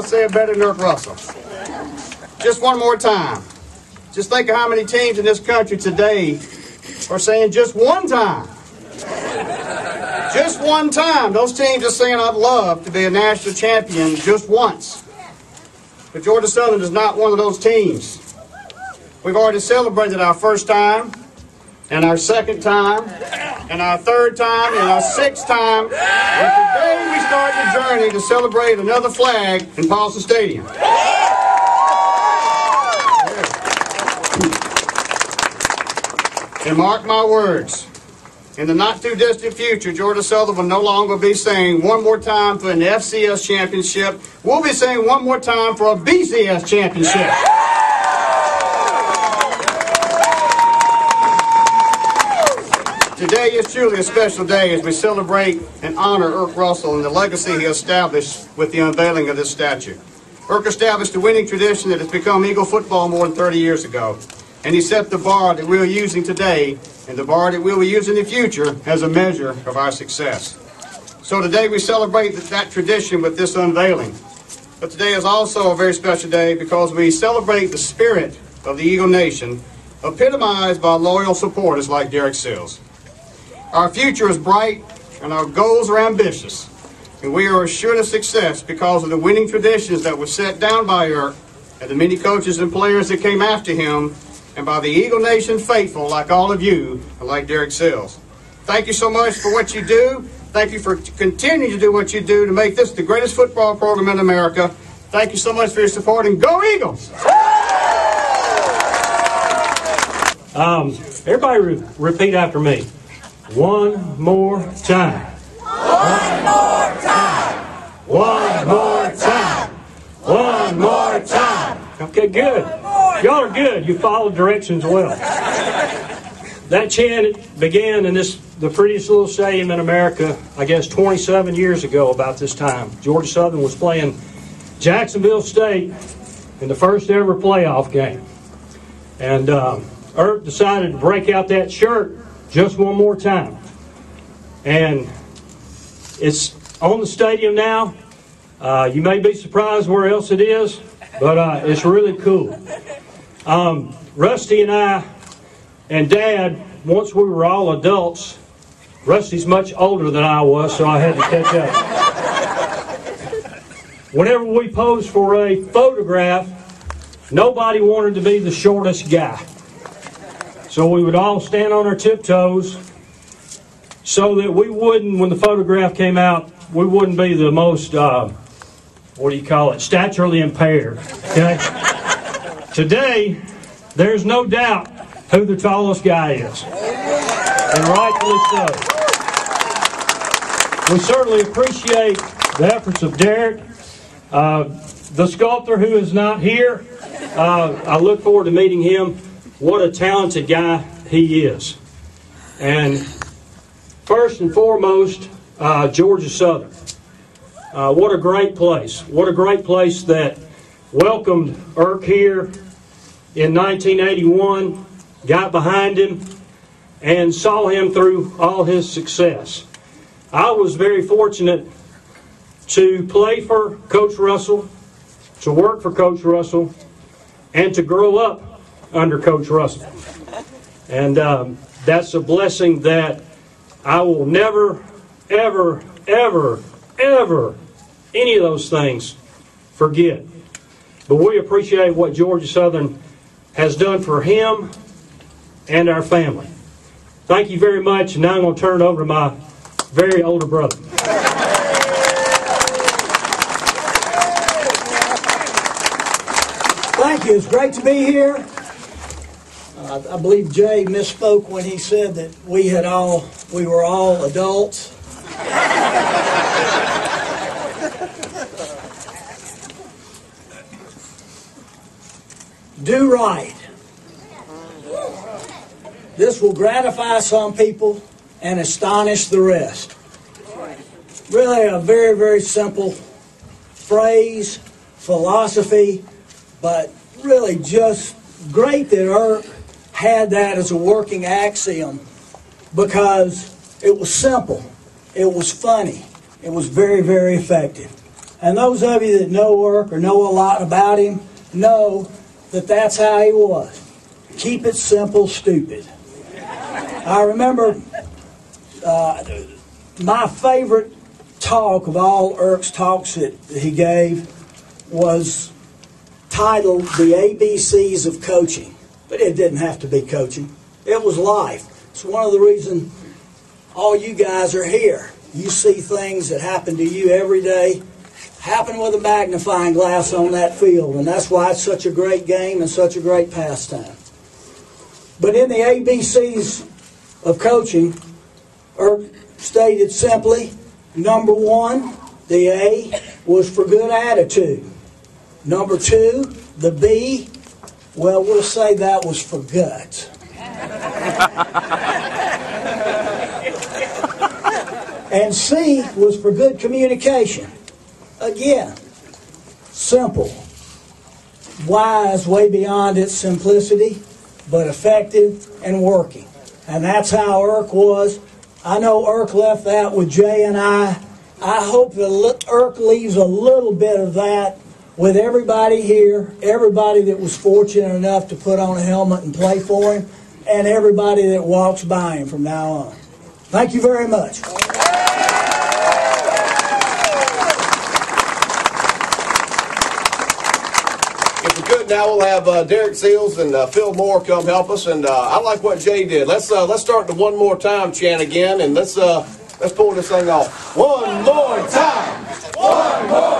gonna say it better than Erk Russell. Just one more time. Just think of how many teams in this country today are saying just one time. Just one time. Those teams are saying, I'd love to be a national champion just once. But Georgia Southern is not one of those teams. We've already celebrated our first time, and our second time, and our third time, and our sixth time. And today we start the journey to celebrate another flag in Paulson Stadium. And mark my words, in the not too distant future, Georgia Southern will no longer be saying one more time for an FCS championship. We'll be saying one more time for a BCS championship. Today is truly a special day as we celebrate and honor Erk Russell and the legacy he established with the unveiling of this statue. Erk established a winning tradition that has become Eagle football more than 30 years ago. And he set the bar that we're using today and the bar that we'll be using in the future as a measure of our success. So today we celebrate that tradition with this unveiling. But today is also a very special day because we celebrate the spirit of the Eagle Nation, epitomized by loyal supporters like Derek Sills. Our future is bright and our goals are ambitious. And we are assured of success because of the winning traditions that were set down by Erk and the many coaches and players that came after him and by the Eagle Nation faithful like all of you and like Derek Sills. Thank you so much for what you do. Thank you for continuing to do what you do to make this the greatest football program in America. Thank you so much for your support and go Eagles! Um, everybody re- repeat after me. One more time. One more time. One more time. One more time. Okay, good. Y'all are good. You followed directions well. That chant began in this the prettiest little stadium in America, I guess 27 years ago about this time. Georgia Southern was playing Jacksonville State in the first ever playoff game. And um, Erk decided to break out that shirt just one more time. And it's on the stadium now. Uh, you may be surprised where else it is, but uh, it's really cool. Um, Rusty and I and Dad, once we were all adults, Rusty's much older than I was, so I had to catch up. Whenever we posed for a photograph, nobody wanted to be the shortest guy. So we would all stand on our tiptoes so that we wouldn't, when the photograph came out, we wouldn't be the most, uh, what do you call it, staturally impaired. Okay? Today, there's no doubt who the tallest guy is. And rightfully so. We certainly appreciate the efforts of Derek. Uh, the sculptor who is not here, uh, I look forward to meeting him. What a talented guy he is. And first and foremost, uh, Georgia Southern. Uh, what a great place. What a great place that welcomed Erk here in 1981, got behind him, and saw him through all his success. I was very fortunate to play for Coach Russell, to work for Coach Russell, and to grow up under Coach Russell. And um, that's a blessing that I will never, ever, ever, ever, any of those things forget. But we appreciate what Georgia Southern has done for him and our family. Thank you very much. And now I'm going to turn over to my very older brother. Thank you. It's great to be here. Uh, I believe Jay misspoke when he said that we had all we were all adults. Do right. This will gratify some people and astonish the rest. Really, a very, very simple phrase, philosophy, but really just great that Erk had that as a working axiom because it was simple, it was funny, it was very, very effective. And those of you that know Erk or know a lot about him know that that's how he was. Keep it simple, stupid. I remember uh, my favorite talk of all Erk's talks that he gave was titled The ABCs of Coaching. But it didn't have to be coaching, it was life. It's one of the reasons all you guys are here. You see things that happen to you every day happen with a magnifying glass on that field, and that's why it's such a great game and such a great pastime. But in the ABCs of coaching, Erk stated simply number one, the A was for good attitude. Number two, the B, well, we'll say that was for guts. and C was for good communication. Again, simple, wise way beyond its simplicity, but effective and working. And that's how Erk was. I know Erk left that with Jay and I. I hope that Erk leaves a little bit of that with everybody here, everybody that was fortunate enough to put on a helmet and play for him, and everybody that walks by him from now on. Thank you very much. If we could, now we'll have uh, Derek Seals and uh, Phil Moore come help us. And uh, I like what Jay did. Let's uh, let's start the one more time chant again, and let's uh, let's pull this thing off. One more time. One more